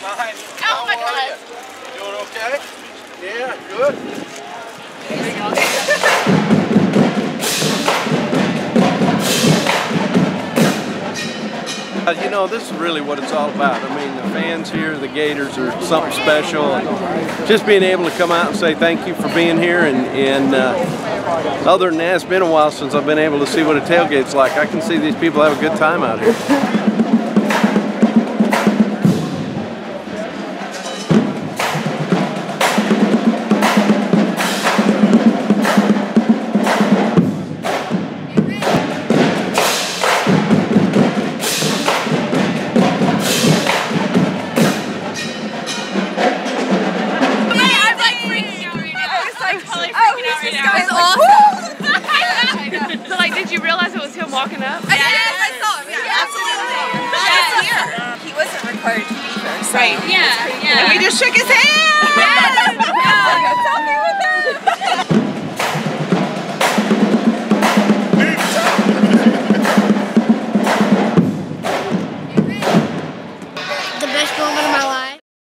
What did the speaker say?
Fine. Oh How my are God. you? Doing okay? Yeah, good. Uh, You know, this is really what it's all about. I mean, the fans here, the Gators are something special. And just being able to come out and say thank you for being here. And, and uh, other than that, it's been a while since I've been able to see what a tailgate's like. I can see these people have a good time out here. right now. This guy's awesome. So like, did you realize it was him walking up? Yes, yes I saw him. Yeah, absolutely. Yeah. He was here. He wasn't required to be here. So right. Yeah. yeah. And we just shook his hand. Yes. yeah. Selfie with him. The best moment of my